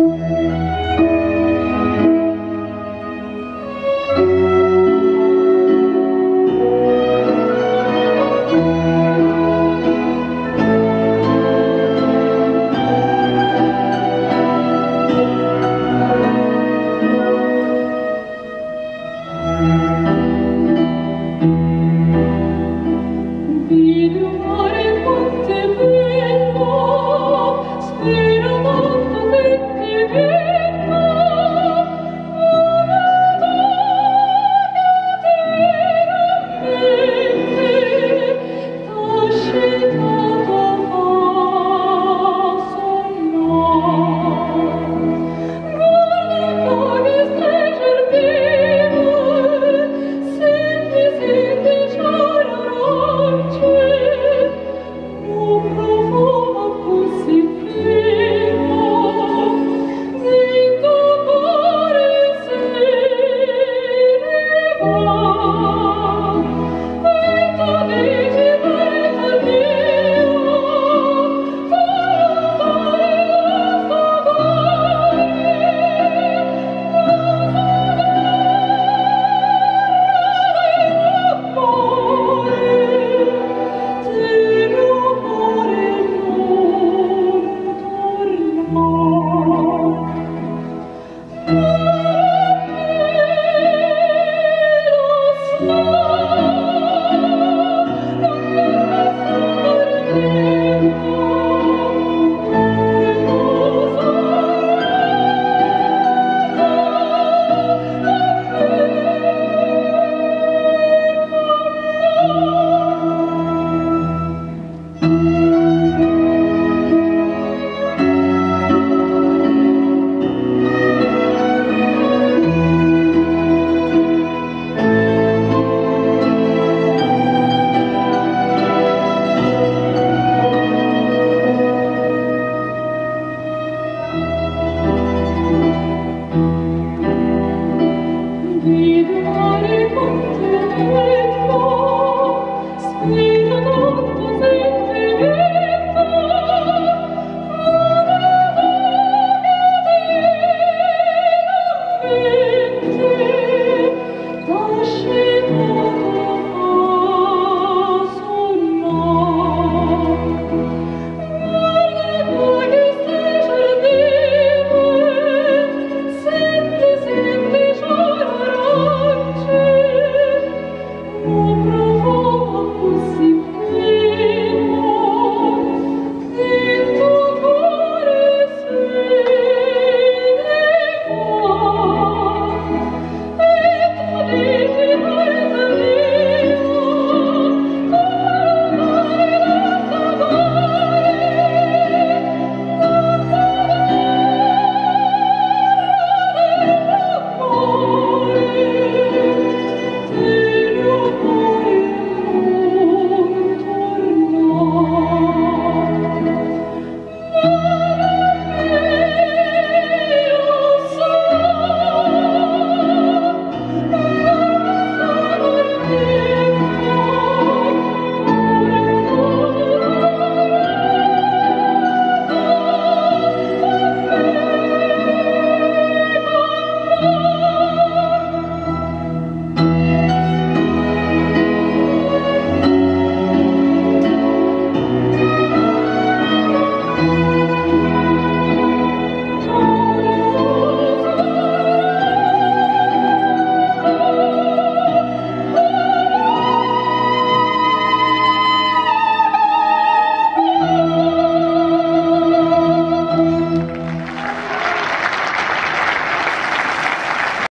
Música